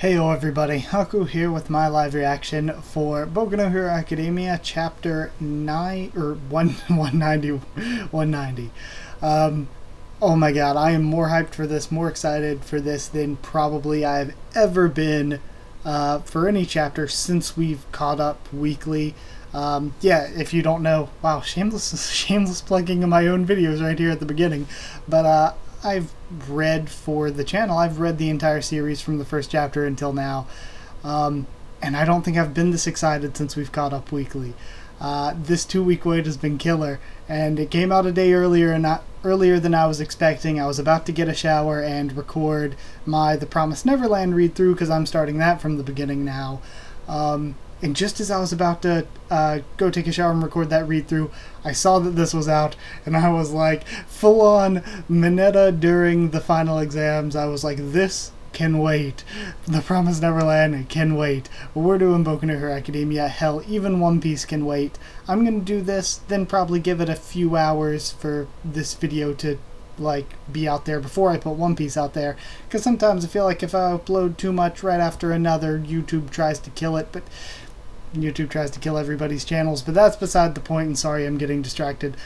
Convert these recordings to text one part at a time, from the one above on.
Heyo everybody, Haku here with my live reaction for Boku no Hero Academia chapter 9 or 1 190 190. Um oh my god, I am more hyped for this, more excited for this than probably I've ever been uh, for any chapter since we've caught up weekly. Um, yeah, if you don't know, wow, shameless shameless plugging of my own videos right here at the beginning. But uh I've read for the channel. I've read the entire series from the first chapter until now, um, and I don't think I've been this excited since we've caught up weekly. Uh, this two-week wait has been killer, and it came out a day earlier and not earlier than I was expecting. I was about to get a shower and record my The Promised Neverland read-through because I'm starting that from the beginning now. Um, and just as I was about to uh, go take a shower and record that read through, I saw that this was out, and I was like, full on Mineta during the final exams. I was like, this can wait. The Promised Neverland can wait. We're doing Boku no Hero Academia. Hell, even One Piece can wait. I'm gonna do this, then probably give it a few hours for this video to like be out there before I put One Piece out there because sometimes I feel like if I upload too much right after another YouTube tries to kill it but YouTube tries to kill everybody's channels, but that's beside the point, and sorry I'm getting distracted.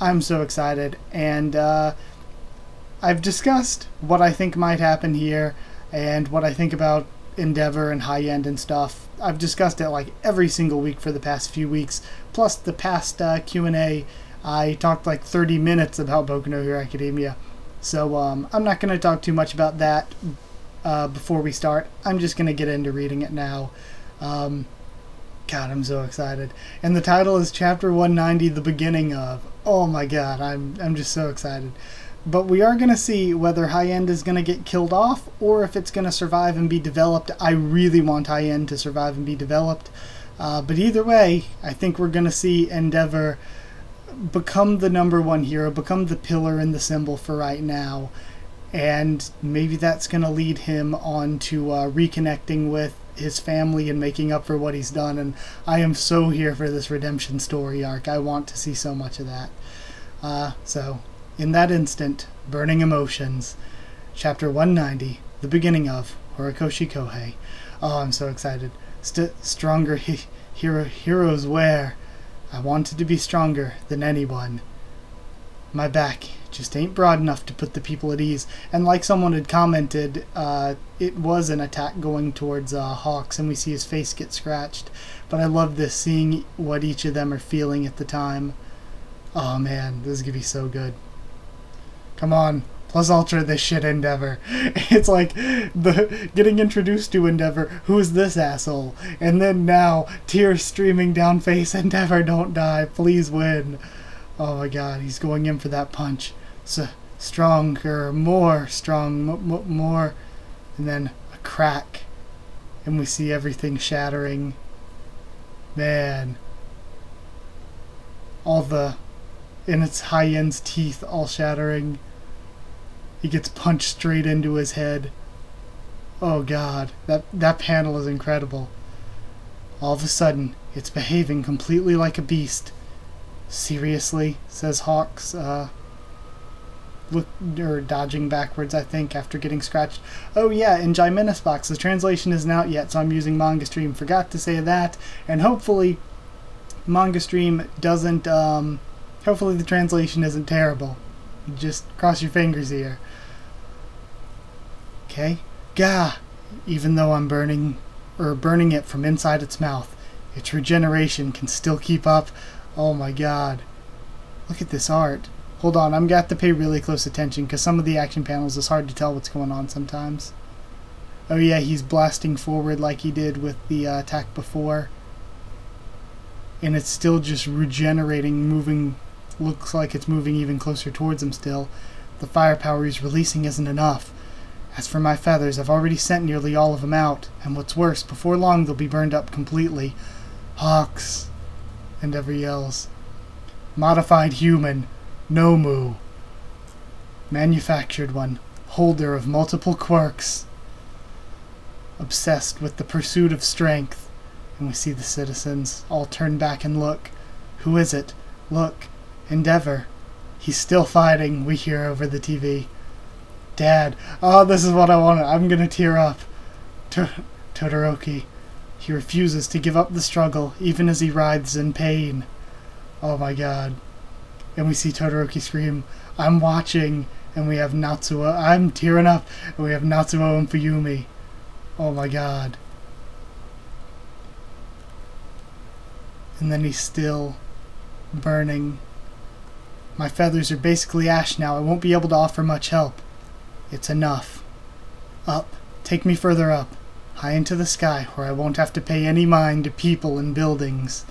I'm so excited, and uh, I've discussed what I think might happen here, and what I think about Endeavor and High End and stuff. I've discussed it like every single week for the past few weeks, plus the past uh, Q&A, I talked like 30 minutes about Boku no Hero Academia. So um, I'm not going to talk too much about that uh, before we start. I'm just going to get into reading it now. Um, God, I'm so excited. And the title is Chapter 190, The Beginning of. Oh my god, I'm, I'm just so excited. But we are going to see whether High End is going to get killed off or if it's going to survive and be developed. I really want High End to survive and be developed. Uh, but either way, I think we're going to see Endeavor become the number one hero, become the pillar and the symbol for right now. And maybe that's going to lead him on to uh, reconnecting with his family and making up for what he's done. And I am so here for this redemption story arc. I want to see so much of that. Uh, so, in that instant, Burning Emotions, Chapter 190, the beginning of Horikoshi Kohei. Oh, I'm so excited. St stronger he hero heroes where? I wanted to be stronger than anyone. My back just ain't broad enough to put the people at ease. And like someone had commented, uh, it was an attack going towards uh, Hawks, and we see his face get scratched. But I love this, seeing what each of them are feeling at the time. Oh man, this is gonna be so good. Come on, plus ultra this shit Endeavor. It's like the getting introduced to Endeavor. Who's this asshole? And then now tears streaming down face. Endeavor, don't die. Please win. Oh my god, he's going in for that punch so stronger, more strong, more, and then a crack, and we see everything shattering. Man, all the, in its high end's teeth all shattering. He gets punched straight into his head. Oh god, that, that panel is incredible. All of a sudden, it's behaving completely like a beast. Seriously, says Hawks, uh, look or dodging backwards, I think, after getting scratched. Oh yeah, in Jaimini's Box, the translation isn't out yet, so I'm using MangaStream. Forgot to say that, and hopefully, MangaStream doesn't. Um, hopefully, the translation isn't terrible. Just cross your fingers here. Okay, gah. Even though I'm burning or burning it from inside its mouth, its regeneration can still keep up. Oh my god. Look at this art. Hold on, I'm to have to pay really close attention because some of the action panels is hard to tell what's going on sometimes. Oh yeah, he's blasting forward like he did with the uh, attack before. And it's still just regenerating, moving, looks like it's moving even closer towards him still. The firepower he's releasing isn't enough. As for my feathers, I've already sent nearly all of them out, and what's worse, before long they'll be burned up completely. Hawks! Endeavor yells. Modified human! Nomu. Manufactured one, holder of multiple quirks. Obsessed with the pursuit of strength. And we see the citizens all turn back and look. Who is it? Look. Endeavor. He's still fighting, we hear over the TV. Dad. Oh, this is what I wanted. I'm gonna tear up. To- Todoroki. He refuses to give up the struggle, even as he writhes in pain. Oh my god. And we see Todoroki scream, I'm watching, and we have Natsuo. I'm tearing up, and we have Natsuo and Fuyumi. Oh my god. And then he's still burning. My feathers are basically ash now. I won't be able to offer much help. It's enough. Up. Take me further up. High into the sky, where I won't have to pay any mind to people and buildings.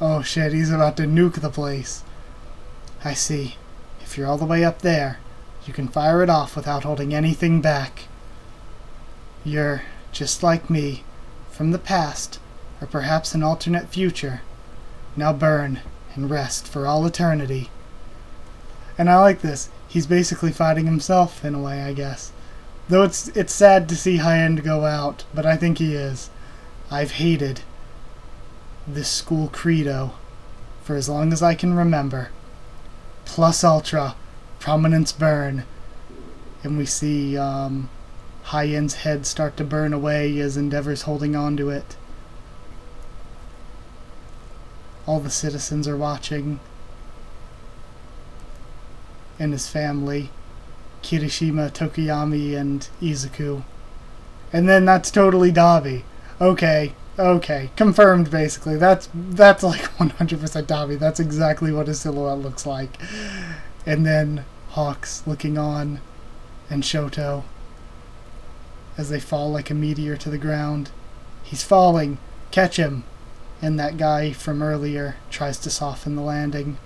Oh shit, he's about to nuke the place. I see. If you're all the way up there, you can fire it off without holding anything back. You're just like me, from the past, or perhaps an alternate future. Now burn and rest for all eternity. And I like this. He's basically fighting himself in a way, I guess. Though it's it's sad to see High End go out, but I think he is. I've hated this school credo for as long as I can remember. Plus Ultra, Prominence Burn. And we see um, High End's head start to burn away as Endeavor's holding on to it. All the citizens are watching. And his family. Kirishima, Tokoyami, and Izuku. And then that's totally Dabi. Okay, okay, confirmed basically. That's that's like 100% Dabi. That's exactly what his silhouette looks like. And then Hawks looking on, and Shoto as they fall like a meteor to the ground. He's falling. Catch him. And that guy from earlier tries to soften the landing.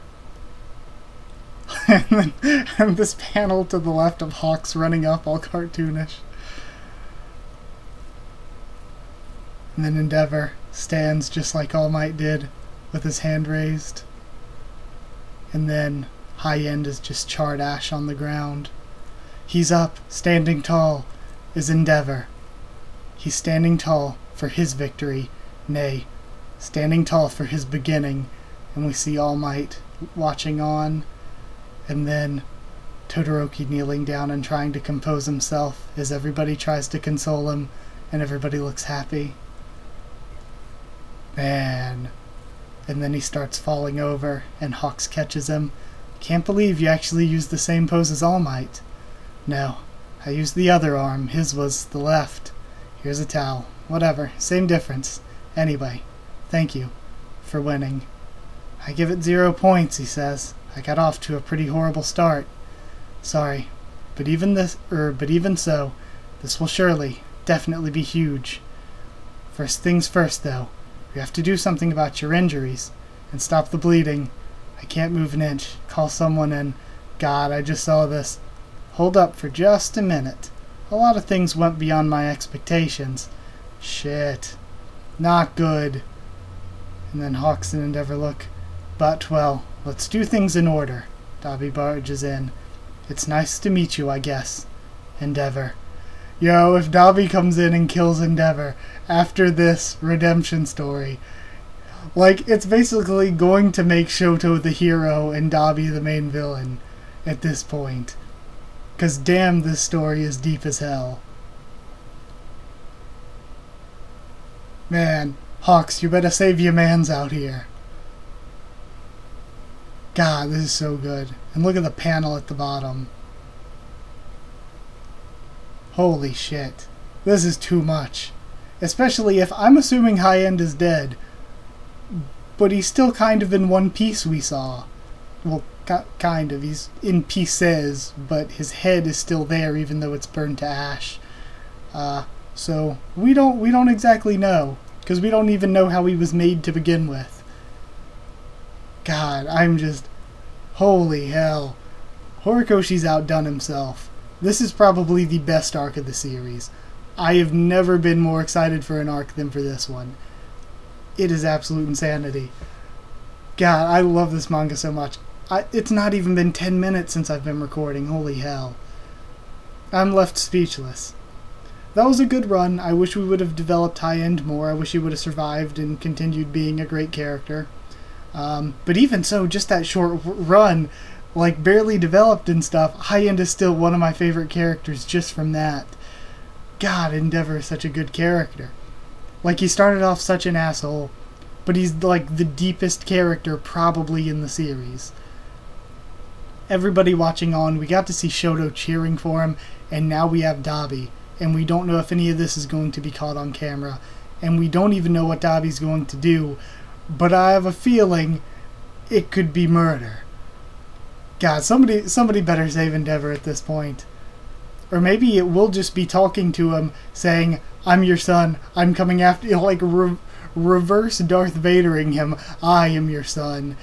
And, then, and this panel to the left of Hawks running up, all cartoonish. And then Endeavor stands just like All Might did, with his hand raised. And then High End is just charred ash on the ground. He's up, standing tall, is Endeavor. He's standing tall for his victory, nay, standing tall for his beginning, and we see All Might watching on, and then Todoroki kneeling down and trying to compose himself as everybody tries to console him and everybody looks happy. Man. And then he starts falling over and Hawks catches him. Can't believe you actually used the same pose as All Might. No, I used the other arm. His was the left. Here's a towel. Whatever. Same difference. Anyway, thank you for winning. I give it zero points, he says. I got off to a pretty horrible start. Sorry, but even this, er, but even so, this will surely, definitely be huge. First things first, though. We have to do something about your injuries and stop the bleeding. I can't move an inch. Call someone in. God, I just saw this. Hold up for just a minute. A lot of things went beyond my expectations. Shit. Not good. And then Hawks and Endeavor look. But, well, let's do things in order. Dabi barges in. It's nice to meet you, I guess. Endeavor. Yo, if Dabi comes in and kills Endeavor after this redemption story, like, it's basically going to make Shoto the hero and Dabi the main villain at this point. Because damn, this story is deep as hell. Man, Hawks, you better save your mans out here. God, this is so good. And look at the panel at the bottom. Holy shit. This is too much. Especially if I'm assuming High End is dead. But he's still kind of in one piece we saw. Well, kind of. He's in pieces, but his head is still there even though it's burned to ash. Uh, so we don't we don't exactly know because we don't even know how he was made to begin with. God, I'm just holy hell. Horikoshi's outdone himself. This is probably the best arc of the series. I have never been more excited for an arc than for this one. It is absolute insanity. God, I love this manga so much. I, it's not even been 10 minutes since I've been recording. Holy hell. I'm left speechless. That was a good run. I wish we would have developed High End more. I wish he would have survived and continued being a great character. Um, but even so, just that short run, like barely developed and stuff, High End is still one of my favorite characters just from that. God, Endeavor is such a good character. Like, he started off such an asshole, but he's like the deepest character probably in the series. Everybody watching on, we got to see Shoto cheering for him, and now we have Dabi, and we don't know if any of this is going to be caught on camera, and we don't even know what Dabi's going to do, but I have a feeling it could be murder. God, somebody somebody better save Endeavor at this point. Or maybe it will just be talking to him, saying, I'm your son, I'm coming after you, like re reverse Darth Vadering him, I am your son.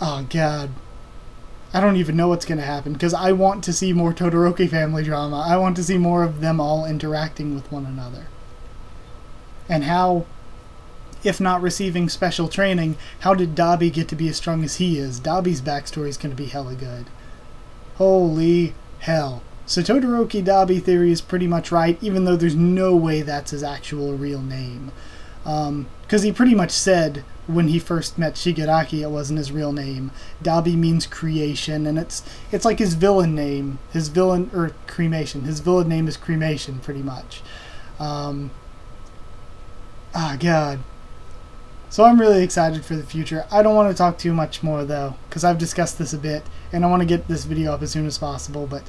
Oh, God. I don't even know what's going to happen, because I want to see more Todoroki family drama. I want to see more of them all interacting with one another. And how if not receiving special training, how did Dabi get to be as strong as he is? Dabi's backstory is going to be hella good. Holy hell. So Todoroki Dabi theory is pretty much right, even though there's no way that's his actual real name. Because um, he pretty much said when he first met Shigaraki it wasn't his real name. Dabi means creation, and it's it's like his villain name. His villain, or cremation. His villain name is cremation, pretty much. Um, ah, God. So I'm really excited for the future. I don't want to talk too much more though, because I've discussed this a bit, and I want to get this video up as soon as possible, but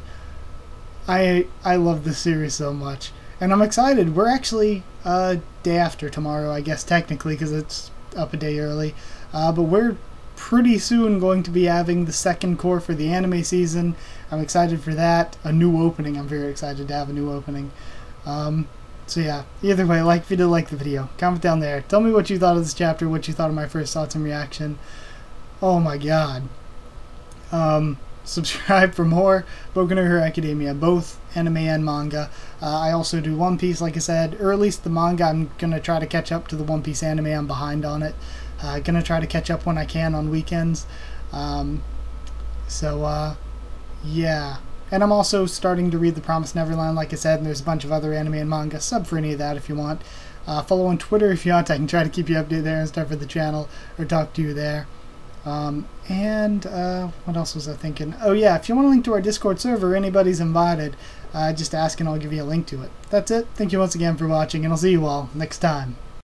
I I love this series so much. And I'm excited. We're actually uh, day after tomorrow, I guess, technically, because it's up a day early. Uh, but we're pretty soon going to be having the second cour for the anime season. I'm excited for that. A new opening. I'm very excited to have a new opening. Um, so yeah, either way, like if you did like the video, comment down there. Tell me what you thought of this chapter, what you thought of my first thoughts and reaction. Oh my god. Um, subscribe for more Boku no Hero Academia, both anime and manga. Uh, I also do One Piece, like I said, or at least the manga. I'm gonna try to catch up to the One Piece anime. I'm behind on it. Uh, gonna try to catch up when I can on weekends. Um, so uh, yeah. And I'm also starting to read The Promised Neverland, like I said, and there's a bunch of other anime and manga. Sub for any of that if you want. Uh, follow on Twitter if you want. I can try to keep you updated there and stuff for the channel, or talk to you there. Um, and uh, what else was I thinking? Oh yeah, if you want a link to our Discord server, anybody's invited. Uh, just ask and I'll give you a link to it. That's it. Thank you once again for watching, and I'll see you all next time.